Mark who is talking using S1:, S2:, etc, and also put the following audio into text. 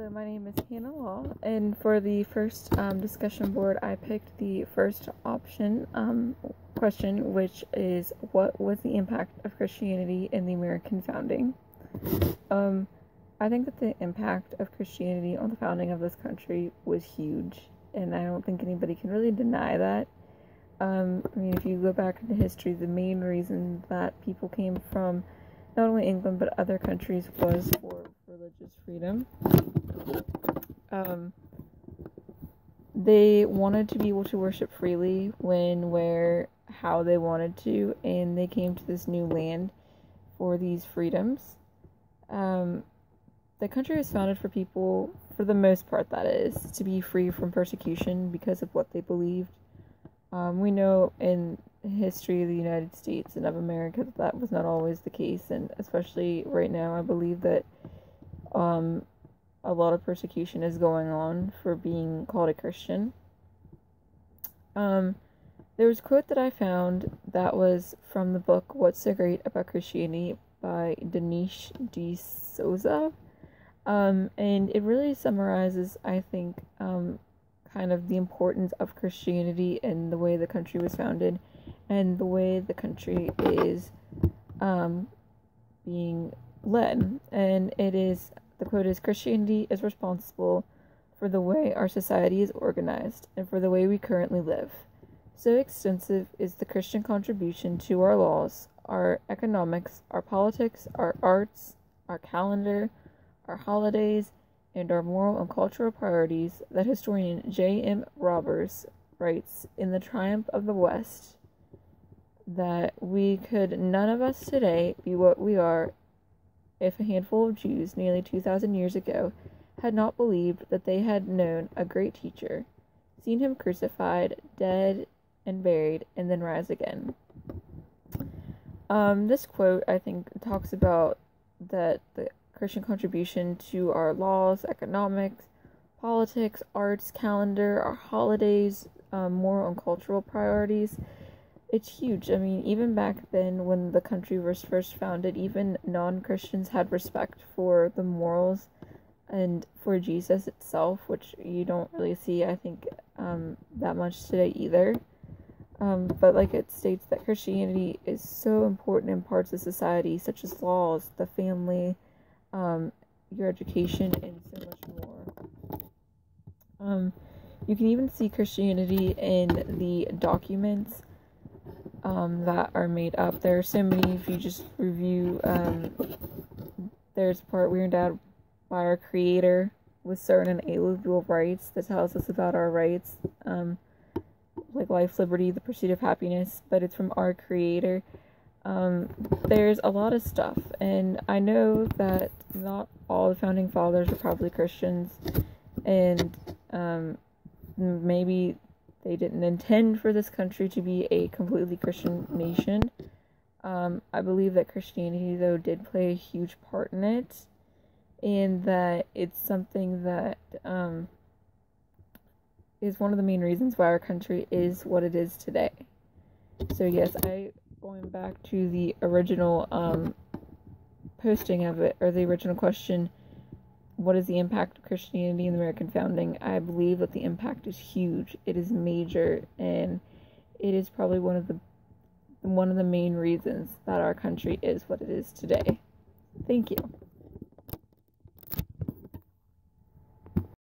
S1: Hello, my name is Hannah Law, and for the first um, discussion board, I picked the first option um, question, which is what was the impact of Christianity in the American founding? Um, I think that the impact of Christianity on the founding of this country was huge, and I don't think anybody can really deny that. Um, I mean, if you go back into history, the main reason that people came from not only England but other countries was for religious freedom. Um, they wanted to be able to worship freely when, where, how they wanted to, and they came to this new land for these freedoms. Um, the country was founded for people, for the most part, that is, to be free from persecution because of what they believed. Um, we know in history of the United States and of America that that was not always the case, and especially right now, I believe that um, a lot of persecution is going on for being called a Christian. Um, there was a quote that I found that was from the book What's So Great About Christianity by Dinesh D'Souza. Um, and it really summarizes, I think, um, kind of the importance of Christianity and the way the country was founded and the way the country is um, being led. And it is quote is Christianity is responsible for the way our society is organized and for the way we currently live. So extensive is the Christian contribution to our laws, our economics, our politics, our arts, our calendar, our holidays, and our moral and cultural priorities that historian J.M. Roberts writes in The Triumph of the West that we could none of us today be what we are if a handful of Jews nearly 2,000 years ago had not believed that they had known a great teacher, seen him crucified, dead, and buried, and then rise again. Um, this quote, I think, talks about that the Christian contribution to our laws, economics, politics, arts, calendar, our holidays, um, moral and cultural priorities it's huge. I mean, even back then when the country was first founded, even non Christians had respect for the morals and for Jesus itself, which you don't really see, I think, um, that much today either. Um, but like it states that Christianity is so important in parts of society, such as laws, the family, um, your education, and so much more. Um, you can even see Christianity in the documents um, that are made up. There are so many. If you just review, um, there's part we are endowed by our Creator with certain inalienable rights that tells us about our rights, um, like life, liberty, the pursuit of happiness. But it's from our Creator. Um, there's a lot of stuff, and I know that not all the founding fathers are probably Christians, and um, maybe they didn't intend for this country to be a completely Christian nation. Um, I believe that Christianity, though, did play a huge part in it, and that it's something that um, is one of the main reasons why our country is what it is today. So, yes, I going back to the original um, posting of it, or the original question what is the impact of Christianity in the American founding? I believe that the impact is huge. It is major, and it is probably one of the one of the main reasons that our country is what it is today. Thank you.